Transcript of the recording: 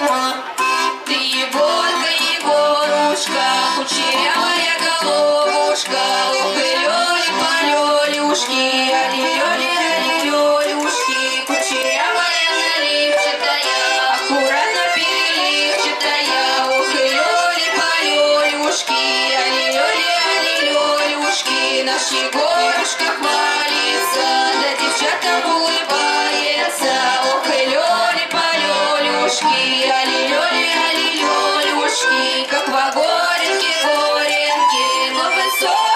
Ты Егорка, Егорушка, кучерявая головушка, Ухы-лёли, полёлюшки, али-лёли, али-лёлюшки, Кучерявая наливчатая, аккуратно переливчатая, Ухы-лёли, полёлюшки, али-лёли, али-лёлюшки, Наш Егор so